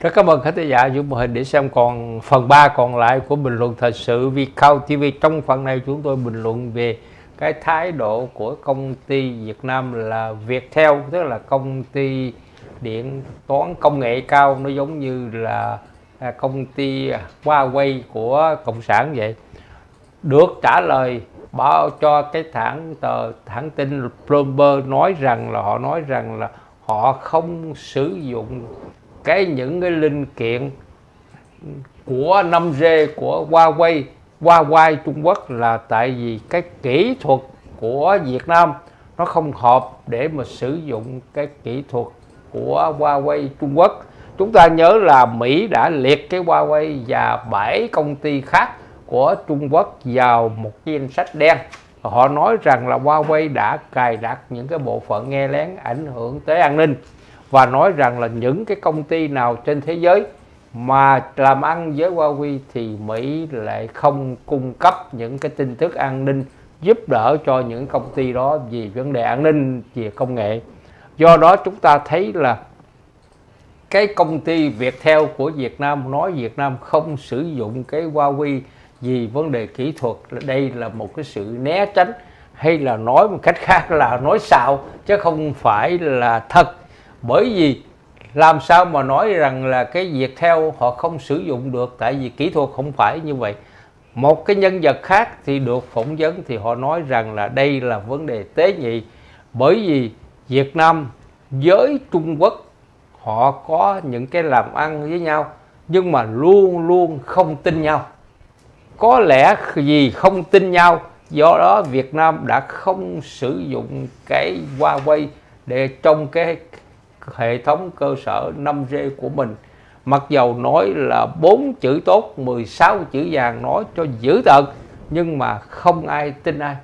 Rất cảm ơn khán giả dùng màn hình để xem còn phần 3 còn lại của bình luận thời sự Vietcom TV. Trong phần này chúng tôi bình luận về cái thái độ của công ty Việt Nam là Viettel, tức là công ty điện toán công nghệ cao nó giống như là à, công ty Huawei của cộng sản vậy. Được trả lời báo cho cái thẳng tờ hãng tin Bloomberg nói rằng là họ nói rằng là họ không sử dụng cái những cái linh kiện của 5G của Huawei Huawei Trung Quốc là tại vì cái kỹ thuật của Việt Nam nó không hợp để mà sử dụng cái kỹ thuật của Huawei Trung Quốc. Chúng ta nhớ là Mỹ đã liệt cái Huawei và bảy công ty khác của Trung Quốc vào một danh sách đen. Họ nói rằng là Huawei đã cài đặt những cái bộ phận nghe lén ảnh hưởng tới an ninh và nói rằng là những cái công ty nào trên thế giới mà làm ăn với Huawei thì Mỹ lại không cung cấp những cái tin tức an ninh giúp đỡ cho những công ty đó vì vấn đề an ninh về công nghệ. Do đó chúng ta thấy là cái công ty Viettel của Việt Nam nói Việt Nam không sử dụng cái Huawei vì vấn đề kỹ thuật. Đây là một cái sự né tránh hay là nói một cách khác là nói xạo, chứ không phải là thật bởi vì làm sao mà nói rằng là cái việc theo họ không sử dụng được, tại vì kỹ thuật không phải như vậy. Một cái nhân vật khác thì được phỏng vấn thì họ nói rằng là đây là vấn đề tế nhị. Bởi vì Việt Nam với Trung Quốc, họ có những cái làm ăn với nhau, nhưng mà luôn luôn không tin nhau. Có lẽ vì không tin nhau, do đó Việt Nam đã không sử dụng cái Huawei để trong cái hệ thống cơ sở 5G của mình. Mặc dầu nói là bốn chữ tốt 16 chữ vàng nói cho dữ tợn, nhưng mà không ai tin ai.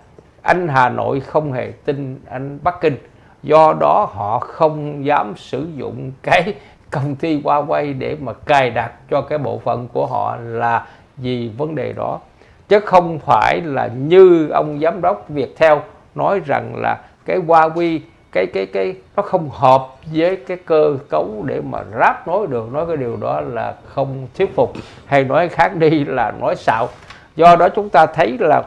Anh Hà Nội không hề tin anh Bắc Kinh. Do đó họ không dám sử dụng cái công ty Huawei để mà cài đặt cho cái bộ phận của họ là vì vấn đề đó. Chứ không phải là như ông giám đốc Viettel nói rằng là cái Huawei cái cái cái, nó không hợp với cái cơ cấu để mà ráp nối được. Nói cái điều đó là không thuyết phục. Hay nói khác đi là nói xạo. Do đó chúng ta thấy là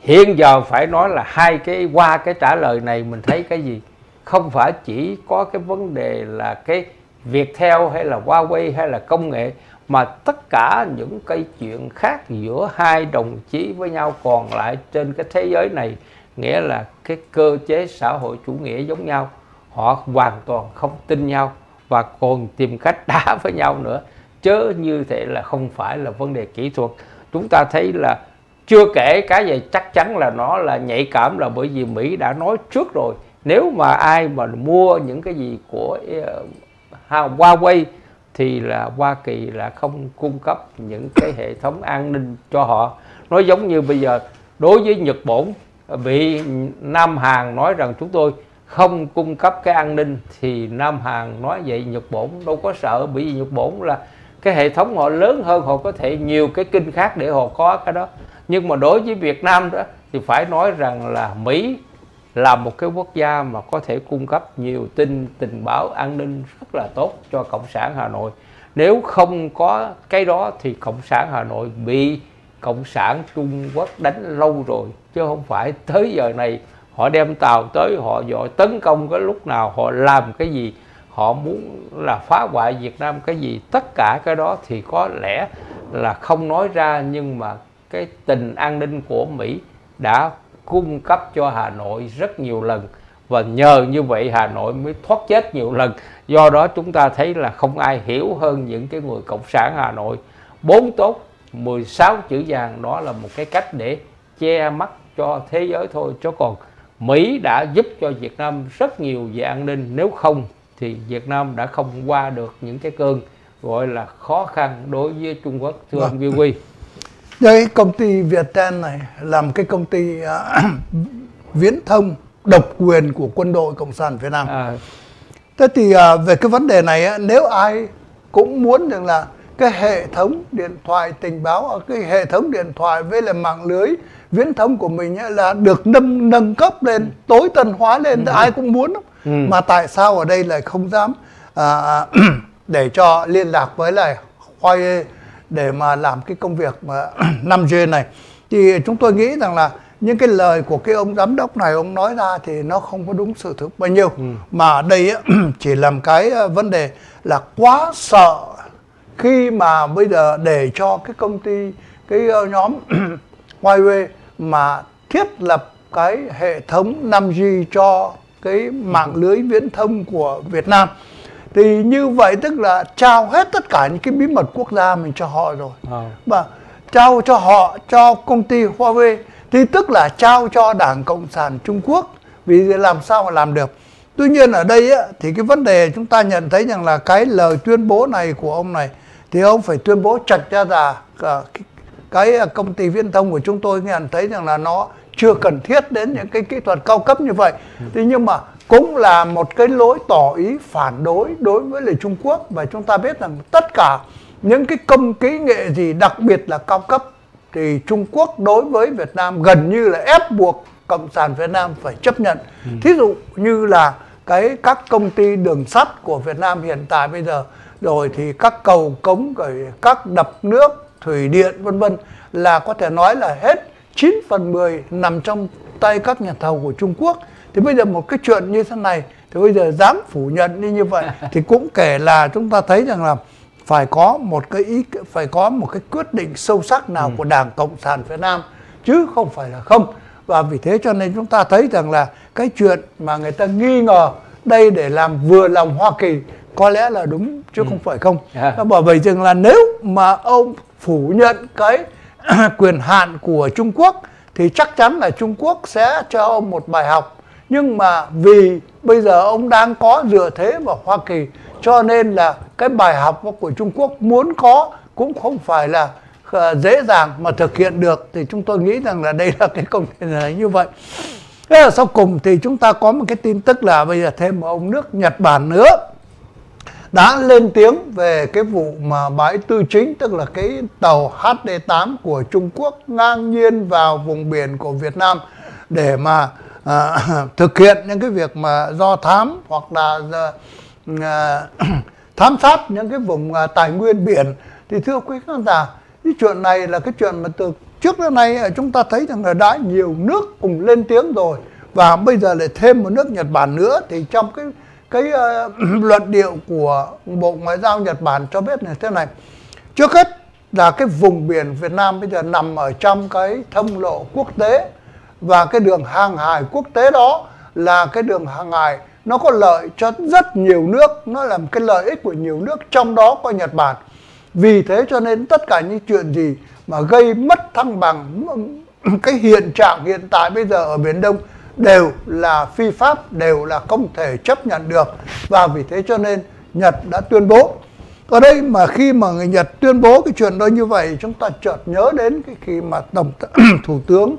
hiện giờ phải nói là hai cái, qua cái trả lời này mình thấy cái gì? Không phải chỉ có cái vấn đề là cái việc theo hay là Huawei hay là công nghệ, mà tất cả những cái chuyện khác giữa hai đồng chí với nhau còn lại trên cái thế giới này nghĩa là cái cơ chế xã hội chủ nghĩa giống nhau họ hoàn toàn không tin nhau và còn tìm cách đá với nhau nữa. Chớ như thế là không phải là vấn đề kỹ thuật. Chúng ta thấy là chưa kể cái gì chắc chắn là nó là nhạy cảm là bởi vì Mỹ đã nói trước rồi. Nếu mà ai mà mua những cái gì của uh, Huawei thì là Hoa Kỳ là không cung cấp những cái hệ thống an ninh cho họ. Nó giống như bây giờ đối với Nhật Bản bị Nam Hàn nói rằng chúng tôi không cung cấp cái an ninh thì Nam Hàn nói vậy, Nhật Bản đâu có sợ, bởi vì Nhật Bản là cái hệ thống họ lớn hơn, họ có thể nhiều cái kinh khác để họ có cái đó. Nhưng mà đối với Việt Nam đó, thì phải nói rằng là Mỹ là một cái quốc gia mà có thể cung cấp nhiều tin, tình báo an ninh rất là tốt cho cộng sản Hà Nội. Nếu không có cái đó thì cộng sản Hà Nội bị cộng sản Trung Quốc đánh lâu rồi, chứ không phải tới giờ này họ đem tàu tới, họ dội tấn công cái lúc nào, họ làm cái gì, họ muốn là phá hoại Việt Nam cái gì, tất cả cái đó thì có lẽ là không nói ra, nhưng mà cái tình an ninh của Mỹ đã cung cấp cho Hà Nội rất nhiều lần. Và nhờ như vậy Hà Nội mới thoát chết nhiều lần. Do đó chúng ta thấy là không ai hiểu hơn những cái người cộng sản Hà Nội. Bốn tốt 16 chữ vàng đó là một cái cách để che mắt cho thế giới thôi chứ còn Mỹ đã giúp cho Việt Nam rất nhiều về an ninh nếu không thì Việt Nam đã không qua được những cái cơn gọi là khó khăn đối với Trung Quốc thưa vâng. ông Vi Quy đây công ty Viettel này làm cái công ty uh, viễn thông độc quyền của quân đội cộng sản Việt Nam à. thế thì uh, về cái vấn đề này nếu ai cũng muốn rằng là cái hệ thống điện thoại tình báo cái hệ thống điện thoại với là mạng lưới viễn thông của mình là được nâng nâng cấp lên ừ. tối tân hóa lên ừ. ai cũng muốn ừ. mà tại sao ở đây lại không dám à, để cho liên lạc với lại Huawei để mà làm cái công việc mà 5G này thì chúng tôi nghĩ rằng là những cái lời của cái ông giám đốc này ông nói ra thì nó không có đúng sự thực bao nhiêu ừ. mà đây chỉ làm cái ờ, vấn đề là quá sợ khi mà bây giờ để cho cái công ty cái ờ, nhóm Huawei mà thiết lập cái hệ thống 5G cho cái mạng lưới viễn thông của Việt Nam thì như vậy tức là trao hết tất cả những cái bí mật quốc gia mình cho họ rồi. À. và trao cho họ cho công ty Huawei thì tức là trao cho Đảng Cộng sản Trung Quốc. Vì làm sao mà làm được? Tuy nhiên ở đây á, thì cái vấn đề chúng ta nhận thấy rằng là cái lời tuyên bố này của ông này thì ông phải tuyên bố chặt ra là cái công ty viễn thông của chúng tôi nhận thấy rằng là nó chưa cần thiết đến những cái kỹ thuật cao cấp như vậy thì nhưng mà cũng là một cái lối tỏ ý phản đối đối với lại Trung Quốc và chúng ta biết rằng tất cả những cái công kỹ nghệ gì đặc biệt là cao cấp thì Trung Quốc đối với Việt Nam gần như là ép buộc Cộng sản Việt Nam phải chấp nhận. Ừ. Thí dụ như là cái các công ty đường sắt của Việt Nam hiện tại bây giờ rồi thì các cầu cống rồi các đập nước thủy điện vân vân là có thể nói là hết 9 phần 10 nằm trong tay các nhà thầu của Trung Quốc thì bây giờ một cái chuyện như thế này thì bây giờ dám phủ nhận đi như vậy thì cũng kể là chúng ta thấy rằng là phải có một cái ý phải có một cái quyết định sâu sắc nào ừ. của Đảng Cộng sản Việt Nam chứ không phải là không và vì thế cho nên chúng ta thấy rằng là cái chuyện mà người ta nghi ngờ đây để làm vừa lòng Hoa Kỳ có lẽ là đúng chứ ừ. không phải không. Yeah. Bởi vậy rằng là nếu mà ông phủ nhận cái quyền hạn của Trung Quốc thì chắc chắn là Trung Quốc sẽ cho ông một bài học. Nhưng mà vì bây giờ ông đang có dựa thế vào Hoa Kỳ cho nên là cái bài học của Trung Quốc muốn có cũng không phải là ờ, dễ dàng mà thực hiện được. Thì chúng tôi nghĩ rằng là đây là cái công ty này như vậy. Thế là sau cùng thì chúng ta có một cái tin tức là bây giờ thêm một ông nước Nhật Bản nữa đã lên tiếng về cái vụ mà bãi tư chính tức là cái tàu HD8 của Trung Quốc ngang nhiên vào vùng biển của Việt Nam để mà à, thực hiện những cái việc mà do thám hoặc là à, à thám sát những cái vùng à, tài nguyên biển. Thì thưa quý khán giả cái chuyện này là cái chuyện mà từ trước đến nay à, chúng ta thấy rằng là đã nhiều nước cùng lên tiếng rồi. Và bây giờ lại thêm một nước Nhật Bản nữa. Thì trong cái cái uh, luận điệu của Bộ Ngoại giao Nhật Bản cho biết là thế này. Trước hết là cái vùng biển Việt Nam bây giờ nằm ở trong cái thông lộ quốc tế và cái đường hàng hải quốc tế đó là cái đường hàng hải nó có lợi cho rất nhiều nước nó là một cái lợi ích của nhiều nước trong đó có Nhật Bản. Vì thế cho nên tất cả những chuyện gì mà gây mất thăng bằng cái hiện trạng hiện tại bây giờ ở Biển Đông đều là phi pháp đều là không thể chấp nhận được. Và vì thế cho nên Nhật đã tuyên bố. Ở đây mà khi mà người Nhật tuyên bố cái chuyện đó như vậy chúng ta chợt nhớ đến cái khi mà tổng thủ tướng uh,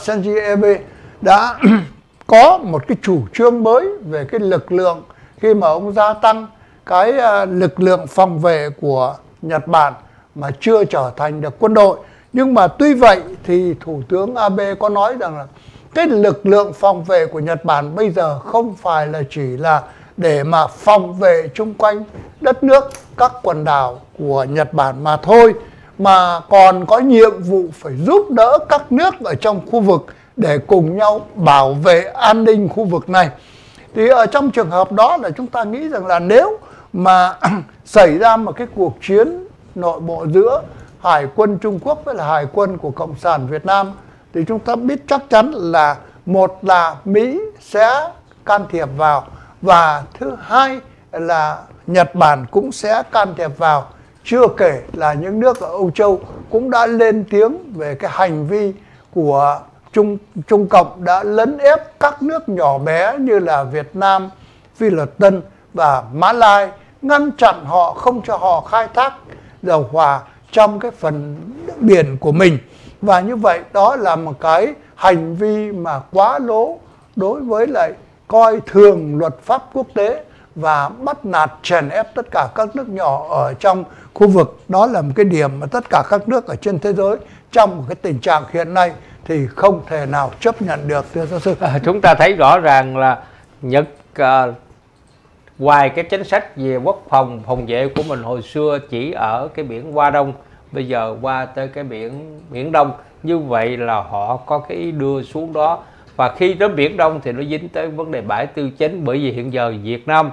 Shinzo Abe đã có một cái chủ trương mới về cái lực lượng khi mà ông gia tăng cái uh, lực lượng phòng vệ của Nhật Bản mà chưa trở thành được quân đội. Nhưng mà tuy vậy thì thủ tướng Abe có nói rằng là cái lực lượng phòng vệ của Nhật Bản bây giờ không phải là chỉ là để mà phòng vệ chung quanh đất nước, các quần đảo của Nhật Bản mà thôi, mà còn có nhiệm vụ phải giúp đỡ các nước ở trong khu vực để cùng nhau bảo vệ an ninh khu vực này. Thì ở trong trường hợp đó là chúng ta nghĩ rằng là nếu mà xảy ra một cái cuộc chiến nội bộ giữa Hải quân Trung Quốc với là Hải quân của Cộng sản Việt Nam thì chúng ta biết chắc chắn là một là Mỹ sẽ can thiệp vào và thứ hai là Nhật Bản cũng sẽ can thiệp vào. Chưa kể là những nước ở Âu Châu cũng đã lên tiếng về cái hành vi của Trung Trung Cộng đã lấn ép các nước nhỏ bé như là Việt Nam, Phi Luật Tân và Mã Lai ngăn chặn họ không cho họ khai thác dầu hỏa trong cái phần biển của mình và như vậy đó là một cái hành vi mà quá lố đối với lại coi thường luật pháp quốc tế và bắt nạt chèn ép tất cả các nước nhỏ ở trong khu vực. Đó là một cái điểm mà tất cả các nước ở trên thế giới trong một cái tình trạng hiện nay thì không thể nào chấp nhận được thưa giáo sư. À, chúng ta thấy rõ ràng là Nhật à, ngoài cái chính sách về quốc phòng phòng vệ của mình hồi xưa chỉ ở cái biển Hoa Đông bây giờ qua tới cái biển biển Đông như vậy là họ có cái ý đưa xuống đó và khi đến biển Đông thì nó dính tới vấn đề bãi tư chính bởi vì hiện giờ Việt Nam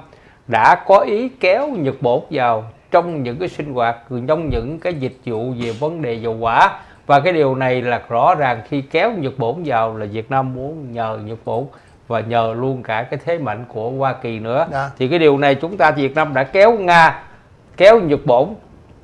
đã có ý kéo Nhật Bản vào trong những cái sinh hoạt trong những cái dịch vụ về vấn đề dầu hỏa và cái điều này là rõ ràng khi kéo Nhật Bản vào là Việt Nam muốn nhờ Nhật Bản và nhờ luôn cả cái thế mạnh của Hoa Kỳ nữa. Dạ. thì cái điều này chúng ta Việt Nam đã kéo Nga kéo Nhật Bản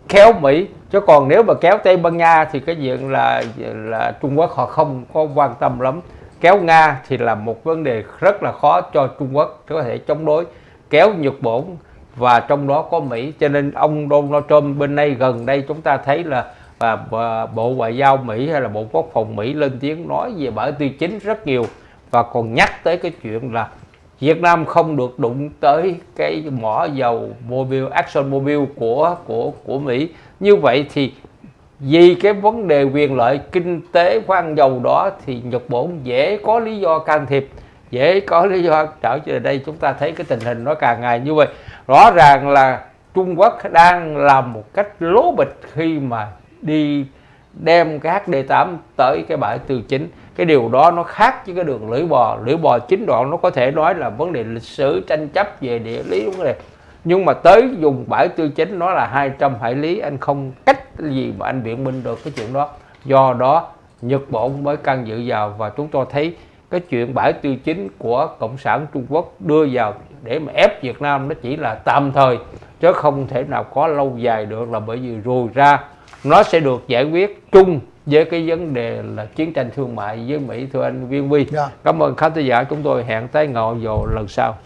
kéo Mỹ. Chứ còn nếu mà kéo Tây Ban Nha thì cái diện là là Trung Quốc họ không có quan tâm lắm. Kéo Nga thì là một vấn đề rất là khó cho Trung Quốc có thể chống đối. Kéo Nhật Bản và trong đó có Mỹ. Cho nên ông Donald Trump bên đây gần đây chúng ta thấy là và, và Bộ Ngoại giao Mỹ hay là Bộ Quốc phòng Mỹ lên tiếng nói về bãi tư chính rất nhiều. Và còn nhắc tới cái chuyện là Việt Nam không được đụng tới cái mỏ dầu Mobil, Exxon Mobil của của của Mỹ. Như vậy thì vì cái vấn đề quyền lợi kinh tế khoan dầu đó thì Nhật Bản dễ có lý do can thiệp, dễ có lý do trở về đây. Chúng ta thấy cái tình hình nó càng ngày như vậy. Rõ ràng là Trung Quốc đang làm một cách lố bịch khi mà đi đem cái HD8 tới cái bãi từ chính cái điều đó nó khác với cái đường lưỡi bò. Lưỡi bò chính đoạn nó có thể nói là vấn đề lịch sử, tranh chấp về địa lý, vấn đề. Nhưng mà tới dùng bãi tư chính nó là 200 hải lý, anh không cách gì mà anh biện minh được cái chuyện đó. Do đó, Nhật Bản mới can dự vào và chúng tôi thấy cái chuyện bãi tư chính của Cộng sản Trung Quốc đưa vào để mà ép Việt Nam nó chỉ là tạm thời, chứ không thể nào có lâu dài được là bởi vì rồi ra. Nó sẽ được giải quyết chung với cái vấn đề là chiến tranh thương mại với Mỹ thưa anh Viên Vi. Yeah. Dạ. Cảm ơn khán giả chúng tôi hẹn tới ngồi vào lần sau.